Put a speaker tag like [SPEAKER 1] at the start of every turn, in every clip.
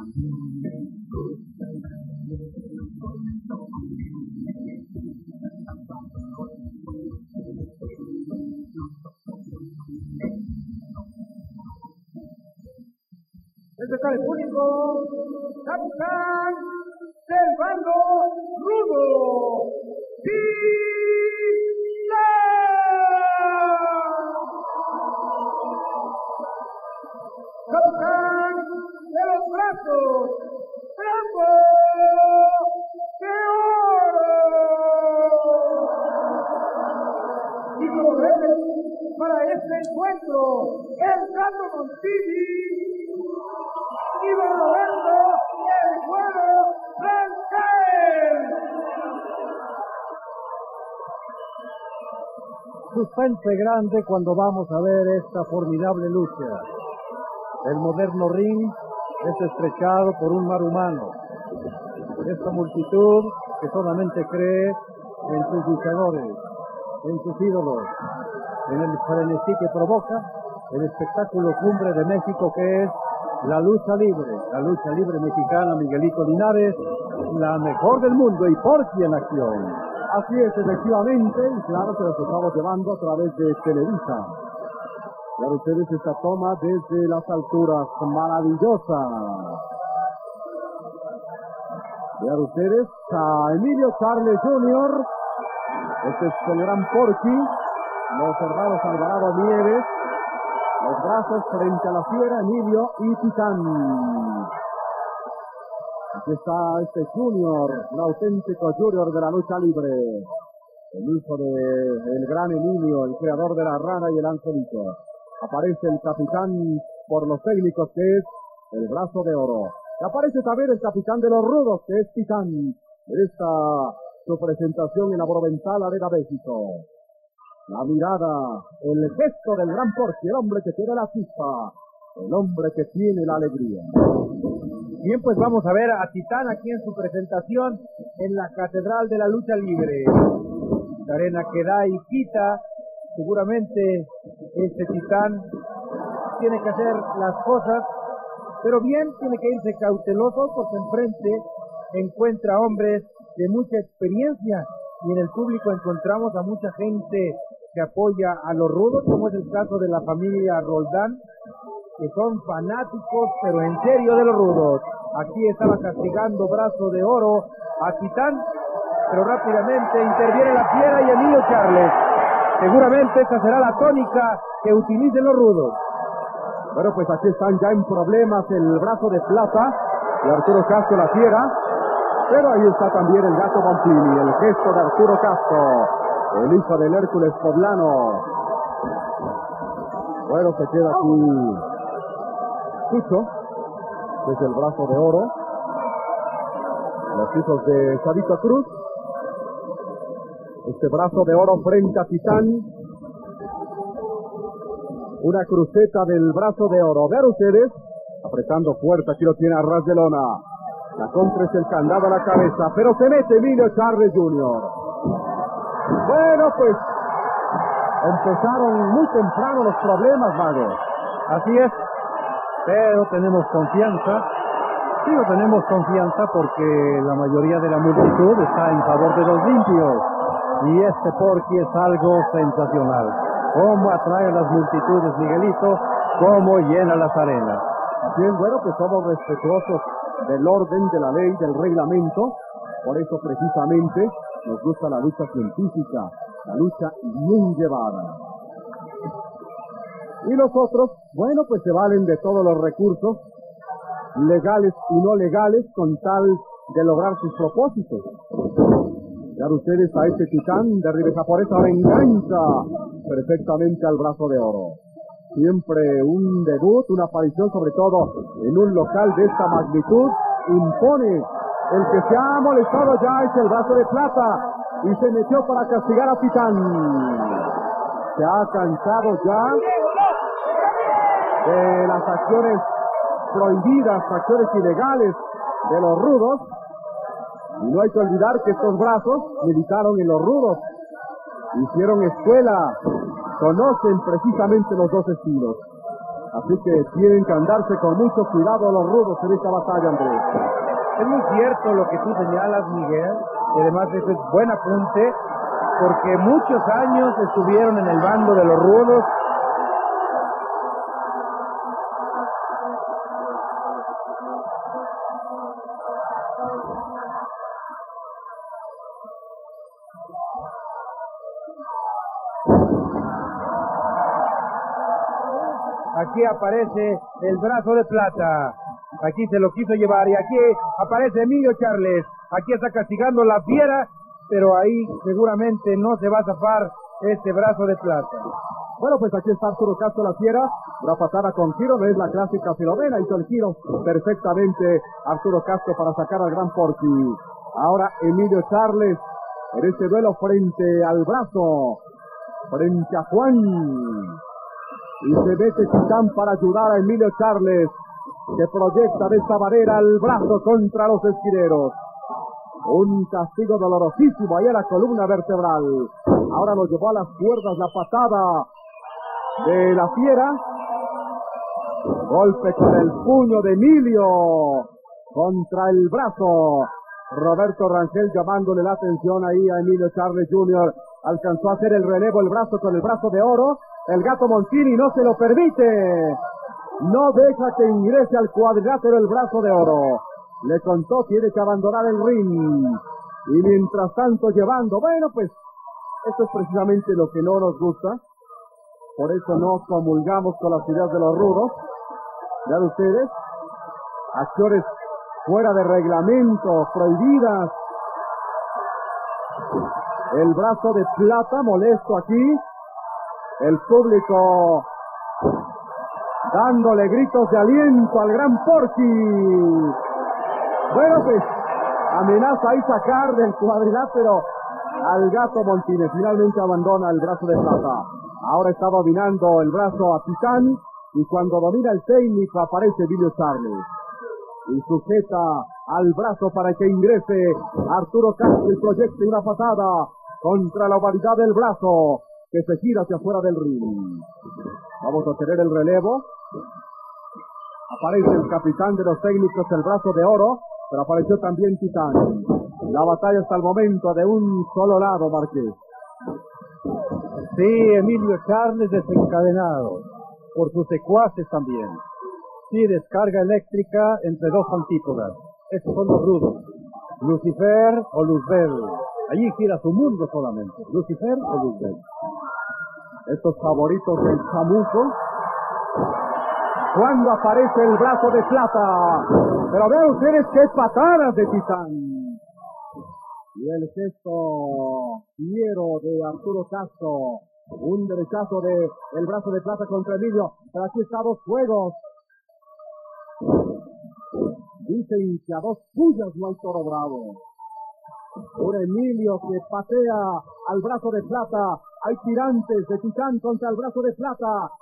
[SPEAKER 1] Está el público, capitán del bando rudo, capitán
[SPEAKER 2] Suspense grande cuando vamos a ver esta formidable lucha. El moderno ring es estrechado por un mar humano. Esta multitud que solamente cree en sus luchadores, en sus ídolos, en el frenesí que provoca el espectáculo cumbre de México que es la lucha libre, la lucha libre mexicana Miguelito Linares, la mejor del mundo y por en acción. Así es, efectivamente, y claro que los estamos llevando a través de Televisa. Vean ustedes esta toma desde las alturas, maravillosa. Vean ustedes a Emilio Charles Jr., este es el gran Porky, los hermanos Alvarado Nieves, los brazos frente a la fiera, Emilio y Titán. Aquí está este Junior, un auténtico Junior de la lucha libre. El hijo de el gran Emilio, el creador de la rana y el angelito. Aparece el capitán por los técnicos que es el brazo de oro. Y aparece también el capitán de los rudos que es Titán. Esta su presentación en la Monumental Arena México. La mirada, el gesto del gran Porky, el hombre que tiene la chispa, el hombre que tiene la alegría.
[SPEAKER 3] Bien, pues vamos a ver a Titán aquí en su presentación en la Catedral de la Lucha Libre. La arena que da y quita, seguramente este Titán tiene que hacer las cosas, pero bien tiene que irse cauteloso porque enfrente encuentra hombres de mucha experiencia y en el público encontramos a mucha gente que apoya a los rudos, como es el caso de la familia Roldán, que son fanáticos, pero en serio de los rudos. Aquí estaba castigando brazo de oro a Titán, pero rápidamente interviene la fiera y Emilio Charles. Seguramente esa será la tónica que utilicen los rudos.
[SPEAKER 2] Bueno, pues aquí están ya en problemas el brazo de plata de Arturo Castro la fiera, pero ahí está también el gato Bompini, el gesto de Arturo Castro, el hijo del Hércules Poblano. Bueno, se queda aquí Chucho, que es el brazo de oro. Los hijos de Chavito Cruz. Este brazo de oro frente a Titán. Una cruceta del brazo de oro. Vean ustedes, apretando fuerte, aquí lo tiene a ras de lona. La contra es el candado a la cabeza, pero se mete Emilio Charles Jr. Bueno, pues empezaron muy temprano los problemas, Mago.
[SPEAKER 3] Así es, pero tenemos confianza. Sí, no tenemos confianza porque la mayoría de la multitud está en favor de los limpios. Y este Porky es algo sensacional. Cómo atrae a las multitudes, Miguelito, cómo llena las arenas.
[SPEAKER 2] Bien, bueno, pues somos respetuosos del orden, de la ley, del reglamento. Por eso precisamente nos gusta la lucha científica, la lucha bien llevada. Y los otros, bueno, pues se valen de todos los recursos, legales y no legales, con tal de lograr sus propósitos. Vean ustedes a este titán de Ribe Japonesa, ahora engancha perfectamente al brazo de oro. Siempre un debut, una aparición, sobre todo en un local de esta magnitud, impone. El que se ha molestado ya es el brazo de plata y se metió para castigar a Titán. Se ha cansado ya de las acciones prohibidas, acciones ilegales de los rudos. Y no hay que olvidar que estos brazos militaron en los rudos, hicieron escuela, conocen precisamente los dos estilos. Así que tienen que andarse con mucho cuidado los rudos en esta batalla, Andrés.
[SPEAKER 3] Es muy cierto lo que tú señalas, Miguel, y además eso es buen apunte, porque muchos años estuvieron en el bando de los rudos Aquí aparece el brazo de plata. Aquí se lo quiso llevar y aquí aparece Emilio Charles. Aquí está castigando la fiera, pero ahí seguramente no se va a zafar este brazo de plata.
[SPEAKER 2] Bueno, pues aquí está Arturo Castro la fiera, una patada con giro, es la clásica filomena, hizo el giro perfectamente Arturo Castro para sacar al gran Porky. Ahora Emilio Charles en este duelo frente al brazo, frente a Juan. Y se mete Titán para ayudar a Emilio Charles, que proyecta de esta manera el brazo contra los esquineros. Un castigo dolorosísimo ahí a la columna vertebral. Ahora lo llevó a las cuerdas la patada de la fiera. Golpe con el puño de Emilio contra el brazo. Roberto Rangel llamándole la atención ahí a Emilio Charles Jr. Alcanzó a hacer el relevo el brazo con el brazo de oro. El gato Montini no se lo permite. No deja que ingrese al cuadrilátero el brazo de oro. Le contó, tiene que abandonar el ring. Y mientras tanto llevando, bueno, pues esto es precisamente lo que no nos gusta. Por eso no comulgamos con las ideas de los rudos. Vean ustedes, actores fuera de reglamento, prohibidas. El brazo de plata molesto aquí. El público dándole gritos de aliento al gran Porky. Bueno, pues amenaza ahí sacar del cuadrilátero al gato Montines. Finalmente abandona el brazo de plata. Ahora está dominando el brazo a Titán y cuando domina el técnico aparece Billy Charles. Y sujeta al brazo para que ingrese Arturo Castro y proyecte una patada contra la ovalidad del brazo que se gira hacia afuera del ring. Vamos a tener el relevo. Aparece el capitán de los técnicos, el brazo de oro, pero apareció también Titán. La batalla hasta el momento de un solo lado, Marqués.
[SPEAKER 3] Sí, Emilio Charles desencadenado, por sus secuaces también. Sí, descarga eléctrica entre dos antípodas. Estos son los rudos. Lucifer o Luzbel. Allí gira su mundo solamente. Lucifer o Luzbel.
[SPEAKER 2] Estos favoritos del chamuco. Cuando aparece el brazo de plata. Pero vean ustedes qué patadas de Titán. Y el gesto fiero de Arturo Castro. Un derechazo de el brazo de plata contra Emilio. Pero aquí está dos juegos. Dicen que a dos pullas no hay toro bravo. Un Emilio que patea al brazo de plata. Hay tirantes de Titán contra el brazo de plata.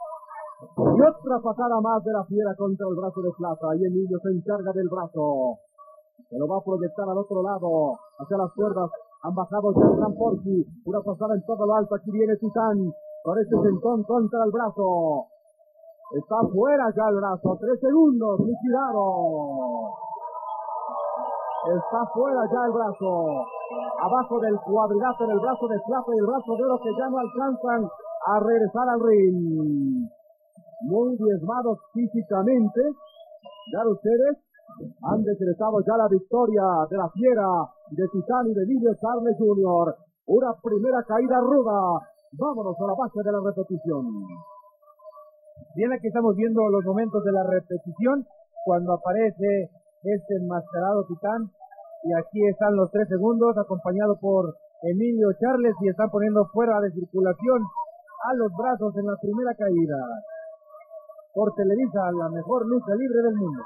[SPEAKER 2] Y otra patada más de la fiera contra el brazo de plata. Y Emilio se encarga del brazo. Se lo va a proyectar al otro lado, hacia las cuerdas. Han bajado ya Gran Porky. Una pasada en todo lo alto. Aquí viene Titán. Con este sentón contra el brazo. Está fuera ya el brazo. Tres segundos. Liquidado. Está fuera ya el brazo. Abajo del cuadrilátero el brazo de plata y el brazo de oro que ya no alcanzan a regresar al ring. Muy diezmados físicamente. Ya ustedes han decretado ya la victoria de la fiera de Titán y de Emilio Charles Jr. Una primera caída ruda. Vámonos a la base de la repetición.
[SPEAKER 3] Bien, aquí estamos viendo los momentos de la repetición cuando aparece este enmascarado titán y aquí están los tres segundos acompañado por Emilio Charles y están poniendo fuera de circulación a los brazos en la primera caída. Por Televisa, la mejor lucha libre del mundo.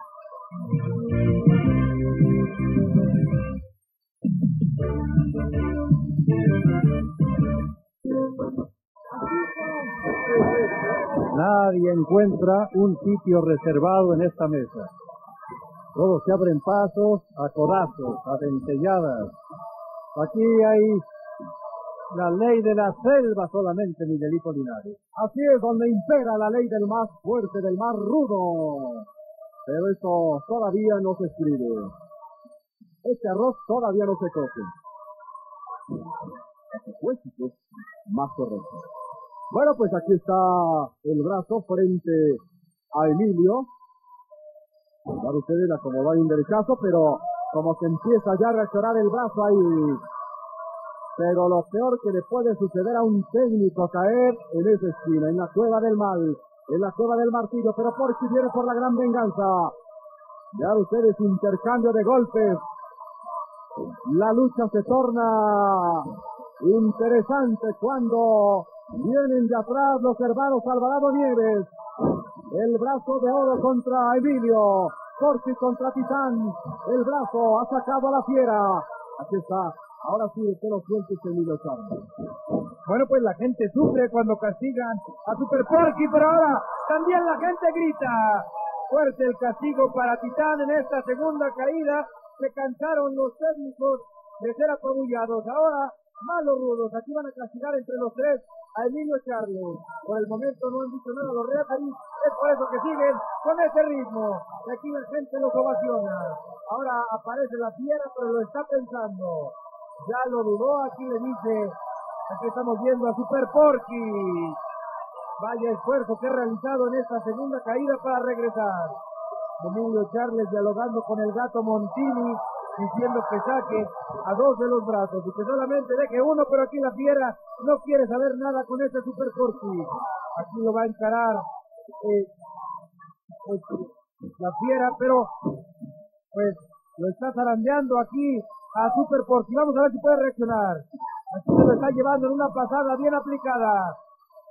[SPEAKER 3] Nadie encuentra un sitio reservado en esta mesa. Todos se abren pasos a codazos, a dentelladas. Aquí hay la ley de la selva solamente, Miguelito Linares.
[SPEAKER 2] Así es, donde impera la ley del más fuerte, del más rudo. Pero esto todavía no se escribe. Este arroz todavía no se cose. Pues es más correcto. Bueno, pues aquí está el brazo frente a Emilio. Claro, ustedes la como va en derechazo, pero como se empieza ya a reaccionar el brazo ahí. Pero lo peor que le puede suceder a un técnico caer en esa esquina, en la cueva del mal, en la cueva del martillo, pero por si viene por la gran venganza. Ya ustedes intercambio de golpes. La lucha se torna interesante cuando vienen de atrás los hermanos Alvarado Nieves. El brazo de oro contra Emilio. Corsi contra Titán. El brazo ha sacado a la fiera. Aquí está. Ahora sí, usted lo suelta Emilio Charles.
[SPEAKER 3] Bueno, pues la gente sufre cuando castigan a Super Porky, pero ahora también la gente grita. Fuerte el castigo para Titán en esta segunda caída. Se cansaron los técnicos de ser apabullados. Ahora, malos rudos. Aquí van a castigar entre los tres a Emilio Charles. Por el momento no han dicho nada los referees, es por eso que siguen con ese ritmo. Y aquí la gente los ovaciona. Ahora aparece la fiera, pero lo está pensando. Ya lo dudó, aquí le dice, aquí estamos viendo a Super Porky. Vaya esfuerzo que ha realizado en esta segunda caída para regresar. Emilio Charles dialogando con el gato Montini diciendo que saque a dos de los brazos y que solamente deje uno, pero aquí la fiera no quiere saber nada con este Super Porky. Aquí lo va a encarar eh, pues, la fiera, pero pues lo está zarandeando aquí a Super Porky. Vamos a ver si puede reaccionar. Aquí se lo está llevando en una pasada bien aplicada.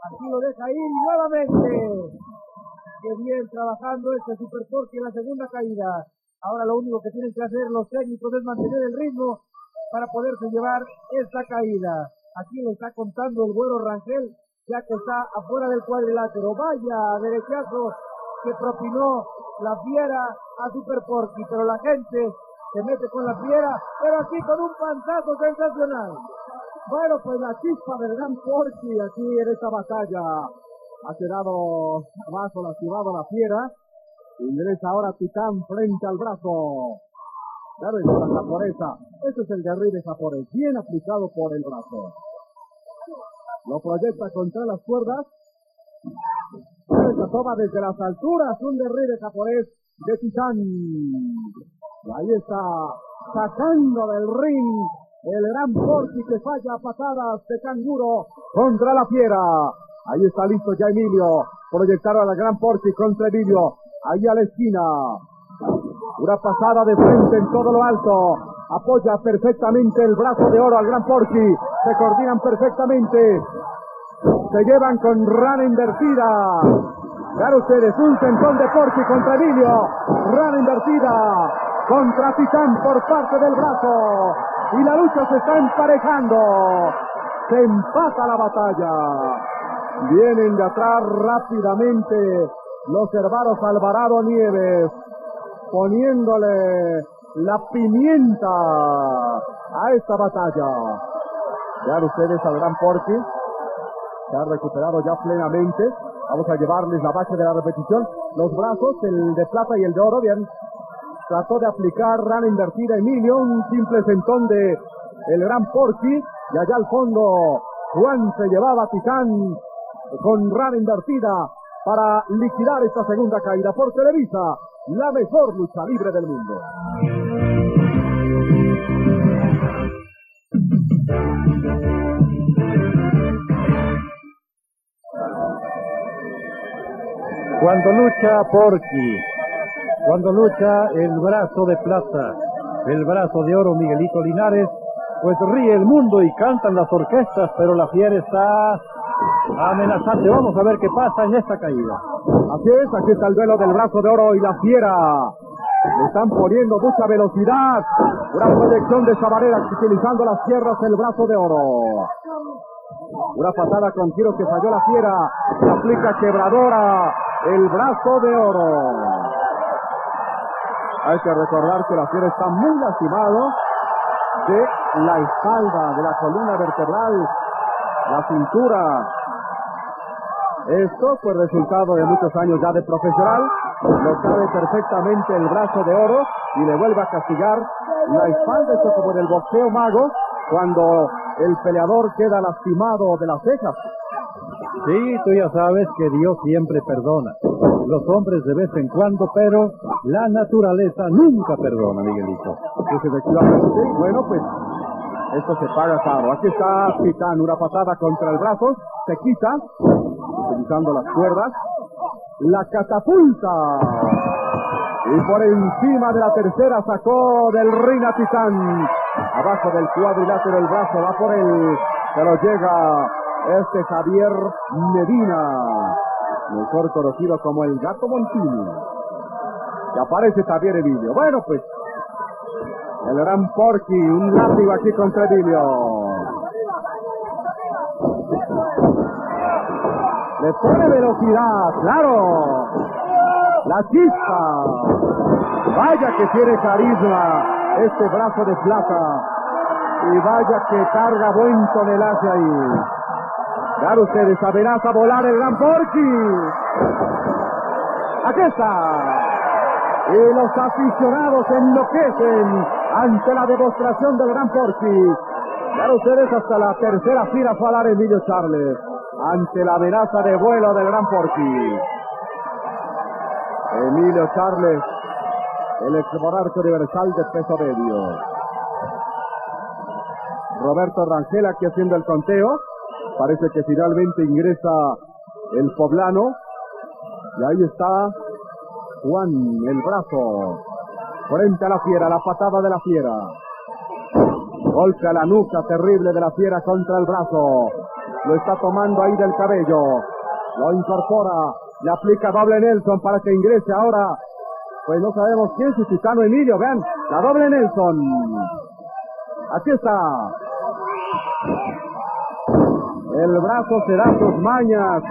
[SPEAKER 3] Aquí lo deja ir nuevamente. Qué bien trabajando este Super Porky en la segunda caída. Ahora lo único que tienen que hacer los técnicos es mantener el ritmo para poderse llevar esta caída. Aquí le está contando el güero Rangel, ya que está afuera del cuadrilátero. Vaya derechazo que propinó la fiera a Super Porky, pero la gente se mete con la fiera, pero aquí con un panzazo sensacional. Bueno, pues la chispa del gran Porky aquí en esta batalla ha quedado abajo lastimado la fiera Ingresa ahora Titán frente al brazo. Claro, es la japonesa. Este es el de japonés, bien aplicado por el brazo. Lo proyecta contra las cuerdas. Esta toma desde las alturas, un derribe japonés de Titán. Ahí está, sacando del ring el gran Porky que falla patadas de canguro contra la fiera. Ahí está listo ya Emilio. Proyectar a la gran Porky contra Emilio ahí a la esquina. Una pasada de frente en todo lo alto. Apoya perfectamente el brazo de oro al Gran Porky. Se coordinan perfectamente. Se llevan con rana invertida. Vean ustedes, un centón de Porky contra Emilio. Rana invertida contra Titán por parte del brazo. Y la lucha se está emparejando. Se empata la batalla. Vienen de atrás rápidamente los hermanos Alvarado Nieves poniéndole la pimienta a esta batalla. Ya ustedes al gran Porky se ha recuperado ya plenamente. Vamos a llevarles la base de la repetición. Los brazos, el de plata y el de oro, bien. Trató de aplicar rana invertida Emilio, un simple sentón de el gran Porky. Y allá al fondo, Juan se llevaba a Titán con rana invertida para liquidar esta segunda caída por Televisa, la mejor lucha libre del mundo. Cuando lucha Porky, cuando lucha el brazo de plata, el brazo de oro Miguelito Linares, pues ríe el mundo y cantan las orquestas, pero la fiera está amenazante. Vamos a ver qué pasa en esta caída.
[SPEAKER 2] Así es, aquí está el duelo del brazo de oro y la fiera. están poniendo mucha velocidad. Una proyección de Sabarera utilizando las sierras del brazo de oro. Una patada con tiro que falló la fiera. Aplica quebradora el brazo de oro. Hay que recordar que la fiera está muy lastimado de la espalda, de la columna vertebral la cintura. Esto fue resultado de muchos años ya de profesional. Lo sabe perfectamente el brazo de oro y le vuelve a castigar la espalda. Esto como en el boxeo mago, cuando el peleador queda lastimado de las cejas.
[SPEAKER 3] Sí, tú ya sabes que Dios siempre perdona. Los hombres de vez en cuando, pero la naturaleza nunca perdona, Miguelito.
[SPEAKER 2] Bueno, pues esto se paga caro. Aquí está Titán, una patada contra el brazo, se quita, utilizando las cuerdas, la catapulta. Y por encima de la tercera sacó del ring a Titán. Abajo del cuadrilátero el brazo va por él, pero llega este Javier Medina, mejor conocido como el Gato Montini. Y aparece Javier Emilio. Bueno, pues, el gran Porky, un látigo aquí contra Emilio. Le pone velocidad, claro. La chispa. Vaya que tiene carisma este brazo de plata. Y vaya que carga buen tonelaje ahí. Claro, ustedes, amenaza volar el gran Porky. Aquí está. Y los aficionados enloquecen ante la demostración del gran Porky. Claro, ustedes, hasta la tercera fila fue a dar Emilio Charles ante la amenaza de vuelo del gran Porky. Emilio Charles, el ex monarca universal de peso medio. Roberto Rangel aquí haciendo el conteo. Parece que finalmente ingresa el poblano. Y ahí está Juan, el brazo. Frente a la fiera, la patada de la fiera. Golpe la nuca terrible de la fiera contra el brazo. Lo está tomando ahí del cabello. Lo incorpora. Le aplica doble Nelson para que ingrese ahora. Pues no sabemos quién, si Titano Emilio. Vean, la doble Nelson. Aquí está. El brazo se da sus mañas.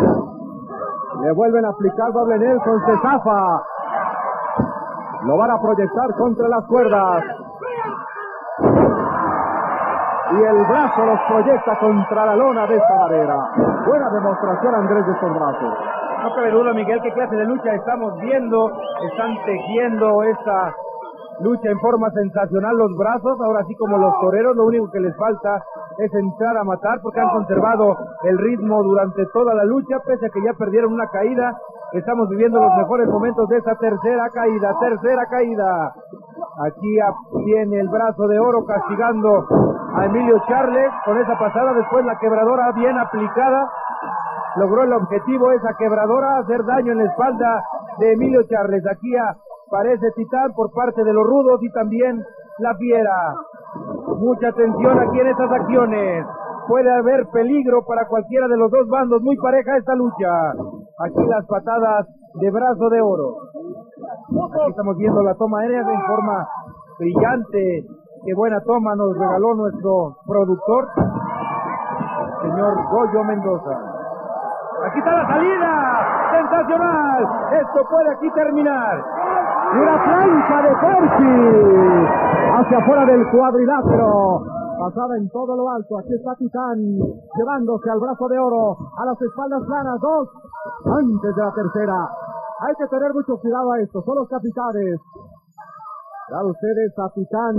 [SPEAKER 2] Le vuelven a aplicar doble Nelson, se zafa. Lo van a proyectar contra las cuerdas. Y el brazo los proyecta contra la lona de esta madera. Buena demostración, Andrés, de estos brazos.
[SPEAKER 3] No cabe duda, Miguel, qué clase de lucha estamos viendo. Están tejiendo esta lucha en forma sensacional los brazos. Ahora sí, como los toreros, lo único que les falta es entrar a matar porque han conservado el ritmo durante toda la lucha, pese a que ya perdieron una caída. Estamos viviendo los mejores momentos de esta tercera caída, tercera caída. Aquí viene el brazo de oro castigando a Emilio Charles con esa pasada, después la quebradora bien aplicada. Logró el objetivo esa quebradora, hacer daño en la espalda de Emilio Charles. Aquí aparece Titán por parte de los rudos y también la fiera. Mucha atención aquí en estas acciones. Puede haber peligro para cualquiera de los dos bandos. Muy pareja esta lucha. Aquí las patadas de brazo de oro. Aquí estamos viendo la toma aérea en forma brillante. Qué buena toma nos regaló nuestro productor, señor Goyo Mendoza. Aquí está la salida. Sensacional. Esto puede aquí terminar.
[SPEAKER 2] Una plancha de Porky hacia afuera del cuadrilátero. Pasada en todo lo alto. Aquí está Titán llevándose al brazo de oro a las espaldas planas. Dos antes de la tercera. Hay que tener mucho cuidado a esto. Son los capitanes. Claro, ustedes a Titán,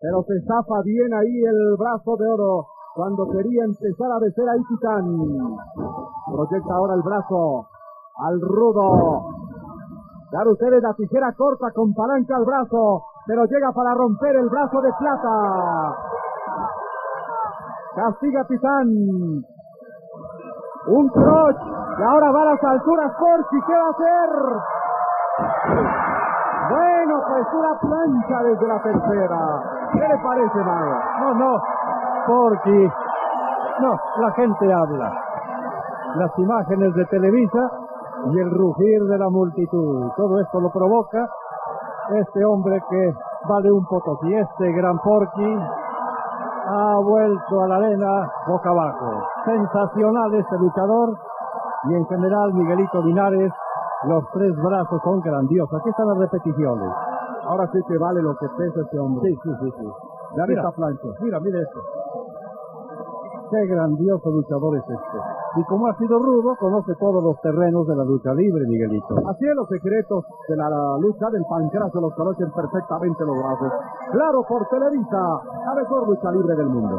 [SPEAKER 2] pero se zafa bien ahí el brazo de oro cuando quería empezar a vencer ahí Titán. Proyecta ahora el brazo al rudo. Claro, ustedes la tijera corta con palanca al brazo, pero llega para romper el brazo de plata. Castiga Titán. Un croch. Y ahora va a las alturas Porky. ¿Qué va a hacer? Bueno, pues una plancha desde la tercera. ¿Qué le parece, Mago?
[SPEAKER 3] No, no. Porky. No, la gente habla. Las imágenes de Televisa y el rugir de la multitud. Todo esto lo provoca este hombre que vale un potosí. Este gran Porky ha vuelto a la arena boca abajo. Sensacional este luchador y en general Miguelito Linares. Los tres brazos son grandiosos. Aquí están las repeticiones.
[SPEAKER 2] Ahora sí que vale lo que pesa este hombre.
[SPEAKER 3] Sí, sí, sí, sí.
[SPEAKER 2] Vean
[SPEAKER 3] Mira.
[SPEAKER 2] esta plancha.
[SPEAKER 3] Mira, mira esto.
[SPEAKER 2] Qué grandioso luchador es este. Y como ha sido rudo, conoce todos los terrenos de la lucha libre, Miguelito. Así es, los secretos de la, la lucha del pancracio los conocen perfectamente los brazos. Claro, por Televisa, la mejor lucha libre del mundo.